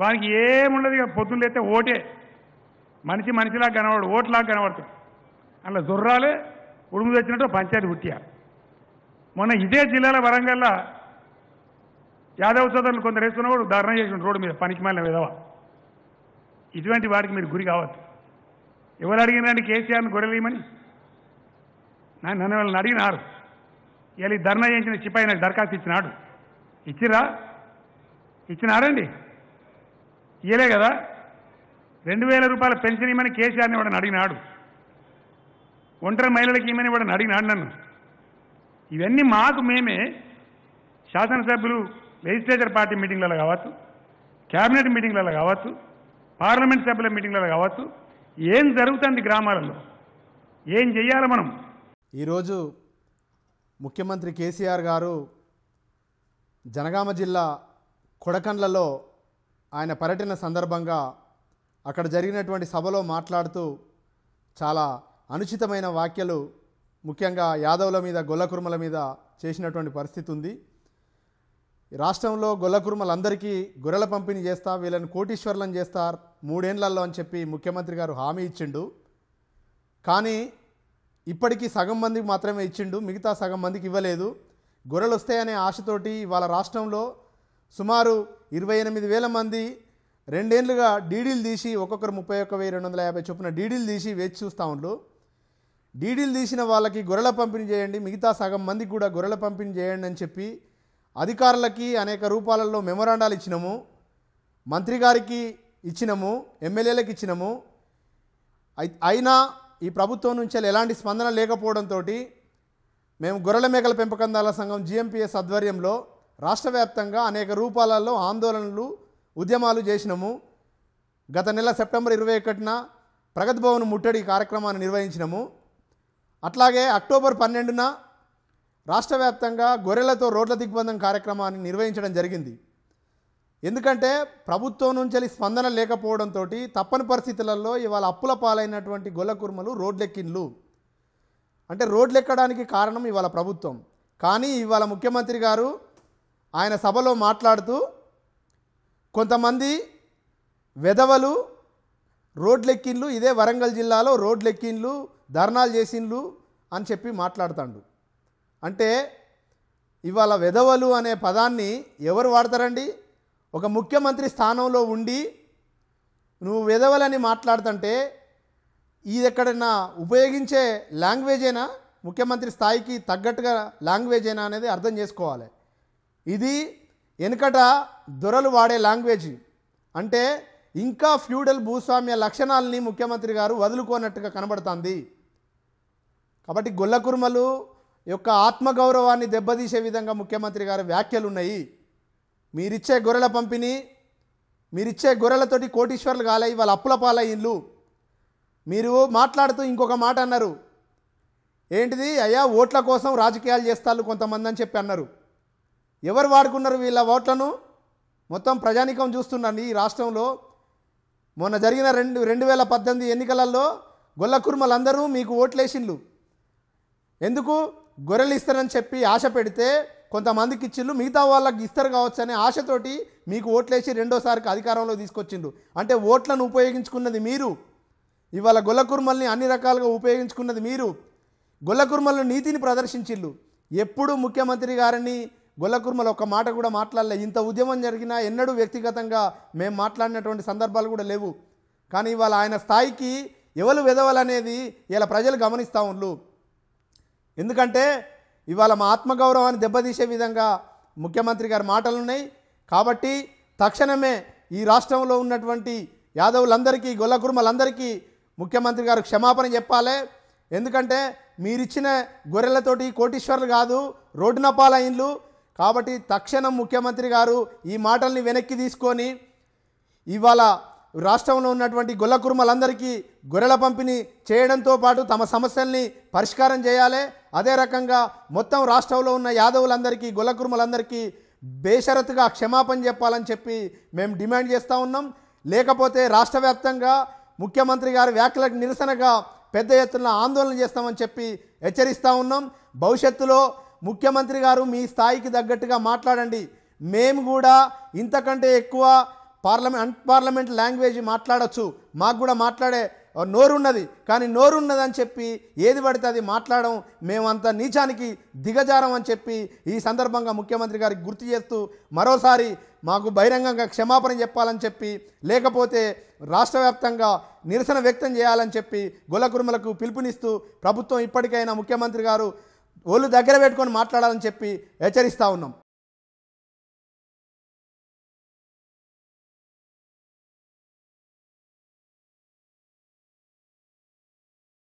వానికి ఏముండదు ఇక పొద్దున్న ఓటే. మనిషి మనిషిలా కనబడు ఓట్లాగా కనబడుతుంది అలా జుర్రాలే ఉడుము తెచ్చినట్టు పంచాయతీ పుట్టియా. మొన్న ఇదే జిల్లాల వరంగల్లో యాదవ్ సోదరులు కొందరు వేసుకున్నవాడు ధర్నా చేసిన రోడ్డు మీద పనికి మాలిన విధవ. ఇటువంటి వాటికి మీరు గురి కావద్దు. ఎవరు అడిగినండి కేసీఆర్ని గొర్రెలేయమని నా- నన్ను వాళ్ళని అడిగినారు? ఇలా ఈ ధర్నా చేయించిన సిపాయి నాకు దరఖాస్తు ఇచ్చినాడు. ఇచ్చిరా ఇచ్చినారండి? ఇయ్యలే కదా. రెండు వేల రూపాయల పెన్షన్ ఇవ్వమని కేసీఆర్ని వాడిని అడిగినాడు ఒంటరి మహిళలకి ఇవ్వమని వాడిని అడిగినాడు నన్ను. ఇవన్నీ మాకు మేమే శాసనసభ్యులు లెజిస్లేచర్ పార్టీ మీటింగ్లలో కావచ్చు క్యాబినెట్ మీటింగ్లలో కావచ్చు పార్లమెంట్ సభ్యుల మీటింగ్లలో కావచ్చు ఏం జరుగుతుంది గ్రామాలలో ఏం చెయ్యాలి మనం? ఈరోజు ముఖ్యమంత్రి కేసీఆర్ గారు జనగామ జిల్లా కొడకండ్లలో ఆయన పర్యటన సందర్భంగా అక్కడ జరిగినటువంటి సభలో మాట్లాడుతూ చాలా అనుచితమైన వ్యాఖ్యలు ముఖ్యంగా యాదవుల మీద గొల్లకుర్మల మీద చేసినటువంటి పరిస్థితి ఉంది. రాష్ట్రంలో గొల్లకుర్మలందరికీ గొర్రెల పంపిణీ చేస్తా వీళ్ళని కోటీశ్వర్లను చేస్తారు మూడేళ్ళలో అని చెప్పి ముఖ్యమంత్రి గారు హామీ ఇచ్చిండు. కానీ ఇప్పటికీ సగం మందికి మాత్రమే ఇచ్చిండు మిగతా సగం మందికి ఇవ్వలేదు. గొర్రెలు వస్తాయనే ఆశతోటి వాళ్ళ రాష్ట్రంలో సుమారు ఇరవై ఎనిమిది వేల మంది రెండేళ్ళుగా డీడీలు తీసి ఒక్కొక్కరు ముప్పై ఒక్క వెయ్యి రెండు వందల యాభై చొప్పున డీడీలు తీసి వేచి చూస్తూ ఉండ్రు డీడీలు తీసిన వాళ్ళకి గొర్రెల పంపిణీ చేయండి మిగతా సగం మందికి కూడా గొర్రెల పంపిణీ చేయండి అని చెప్పి అధికారులకి అనేక రూపాలలో మెమొరాండాలు ఇచ్చినాము మంత్రి గారికి ఇచ్చినాము ఎమ్మెల్యేలకు ఇచ్చినాము. అయినా ఈ ప్రభుత్వం నుంచి ఎలాంటి స్పందన లేకపోవడంతో మేము గొర్రెల మేకల పెంపకందారుల సంఘం జిఎంపీఎస్ ఆధ్వర్యంలో రాష్ట్ర వ్యాప్తంగా అనేక రూపాలలో ఆందోళనలు ఉద్యమాలు చేసినాము. గత నెల సెప్టెంబర్ ఇరవై ఒకటిన ప్రగతి భవన్ ముట్టడి కార్యక్రమాన్ని నిర్వహించినాము. అట్లాగే అక్టోబర్ పన్నెండున రాష్ట్ర వ్యాప్తంగా గొర్రెలతో రోడ్ల దిగ్బంధం కార్యక్రమాన్ని నిర్వహించడం జరిగింది. ఎందుకంటే ప్రభుత్వం నుంచి స్పందన లేకపోవడంతో తప్పని పరిస్థితులలో ఇవాళ అప్పుల పాలైనటువంటి గొల్లకుర్మలు రోడ్లెక్కిన్లు అంటే రోడ్లెక్కడానికి కారణం ఇవాళ ప్రభుత్వం. కానీ ఇవాళ ముఖ్యమంత్రి గారు ఆయన సభలో మాట్లాడుతూ కొంతమంది వెధవలు రోడ్లెక్కిన్లు ఇదే వరంగల్ జిల్లాలో రోడ్లెక్కిన్లు ధర్నాలు చేసిండ్లు అని చెప్పి మాట్లాడుతాడు. అంటే ఇవాళ వెధవలు అనే పదాన్ని ఎవరు వాడతారండి? ఒక ముఖ్యమంత్రి స్థానంలో ఉండి నువ్వు వెధవలని మాట్లాడుతుంటే ఇది ఎక్కడన్నా ఉపయోగించే లాంగ్వేజేనా? ముఖ్యమంత్రి స్థాయికి తగ్గట్టుగా లాంగ్వేజేనా అనేది అర్థం చేసుకోవాలి. ఇది వెనుకట దొరలు వాడే లాంగ్వేజ్. అంటే ఇంకా ఫ్యూడల్ భూస్వామ్య లక్షణాలని ముఖ్యమంత్రి గారు వదులుకోనట్టుగా కనబడుతుంది. కాబట్టి గొల్లకుర్మలు యొక్క ఆత్మగౌరవాన్ని దెబ్బతీసే విధంగా ముఖ్యమంత్రి గారి వ్యాఖ్యలు ఉన్నాయి మీరిచ్చే గొర్రెల పంపిణీ మీరిచ్చే గొర్రెలతోటి కోటీశ్వర్లు కాలే వాళ్ళ అప్పుల పాలయ్యిండ్లు మీరు మాట్లాడుతూ ఇంకొక మాట అన్నారు. ఏంటిది? అయ్యా ఓట్ల కోసం రాజకీయాలు చేస్తారు కొంతమంది అని చెప్పి అన్నారు. ఎవరు వాడుకున్నారు వీళ్ళ ఓట్లను? మొత్తం ప్రజానికం చూస్తున్నాను ఈ రాష్ట్రంలో. మొన్న జరిగిన రెండు రెండు వేల పద్దెనిమిది ఎన్నికలలో గొల్లకుర్మలందరూ మీకు ఓట్లేసిండ్లు. ఎందుకు? గొర్రెలు ఇస్తారని చెప్పి ఆశ పెడితే కొంతమందికి ఇచ్చిళ్ళు మిగతా వాళ్ళకి ఇస్తారు కావచ్చు అనే ఆశతోటి మీకు ఓట్లేసి రెండోసారికి అధికారంలో తీసుకొచ్చిండ్రు. అంటే ఓట్లను ఉపయోగించుకున్నది మీరు. ఇవాళ గొల్లకుర్మల్ని అన్ని రకాలుగా ఉపయోగించుకున్నది మీరు. గొల్లకుర్మలు నీతిని ప్రదర్శించిళ్ళు ఎప్పుడు ముఖ్యమంత్రి గారిని గొల్లకుర్మలు ఒక్క మాట కూడా మాట్లాడలే. ఇంత ఉద్యమం జరిగినా ఎన్నడూ వ్యక్తిగతంగా మేము మాట్లాడినటువంటి సందర్భాలు కూడా లేవు. కానీ ఇవాళ ఆయన స్థాయికి ఎవరు వెదవాలనేది ఇలా ప్రజలు గమనిస్తూ ఉండ్రు ఎందుకంటే ఇవాళ మా ఆత్మగౌరవాన్ని దెబ్బతీసే విధంగా ముఖ్యమంత్రి గారి మాటలు ఉన్నాయి కాబట్టి తక్షణమే ఈ రాష్ట్రంలో ఉన్నటువంటి యాదవులందరికీ గొల్లకుర్మలందరికీ ముఖ్యమంత్రి గారు క్షమాపణ చెప్పాలి. ఎందుకంటే మీరిచ్చిన గొర్రెలతోటి కోటీశ్వర్లు కాదు రోడ్డున పాలైన్లు కాబట్టి తక్షణం ముఖ్యమంత్రి గారు ఈ మాటల్ని వెనక్కి తీసుకొని ఇవాళ రాష్ట్రంలో ఉన్నటువంటి గొల్ల కురుమలందరికీ గొర్రెల పంపిణీ చేయడంతో పాటు తమ సమస్యల్ని పరిష్కారం చేయాలి. అదే రకంగా మొత్తం రాష్ట్రంలో ఉన్న యాదవులందరికీ గొల్ల కురుమలందరికీ బేషరతుగా క్షమాపణ చెప్పాలని చెప్పి మేము డిమాండ్ చేస్తూ ఉన్నాం. లేకపోతే రాష్ట్ర వ్యాప్తంగా ముఖ్యమంత్రి గారి వ్యాఖ్యలకు నిరసనగా పెద్ద ఎత్తున ఆందోళన చేస్తామని చెప్పి హెచ్చరిస్తూ ఉన్నాం. భవిష్యత్తులో ముఖ్యమంత్రి గారు మీ స్థాయికి తగ్గట్టుగా మాట్లాడండి. మేము కూడా ఇంతకంటే ఎక్కువ పార్లమెంట్ అన్పార్లమెంట్ లాంగ్వేజ్ మాట్లాడొచ్చు. మాకు కూడా మాట్లాడే నోరున్నది. కానీ నోరున్నదని చెప్పి ఏది పడితే అది మాట్లాడడం మేమంత నీచానికి దిగజారం అని చెప్పి ఈ సందర్భంగా ముఖ్యమంత్రి గారికి గుర్తు చేస్తూ మరోసారి మాకు బహిరంగంగా క్షమాపణ చెప్పాలని చెప్పి లేకపోతే రాష్ట్ర వ్యాప్తంగా నిరసన వ్యక్తం చేయాలని చెప్పి గొల్లకురుమలకు పిలుపునిస్తూ ప్రభుత్వం ఇప్పటికైనా ముఖ్యమంత్రి గారు ఒళ్ళు దగ్గర పెట్టుకొని మాట్లాడాలని చెప్పి హెచ్చరిస్తూ ఉన్నాం.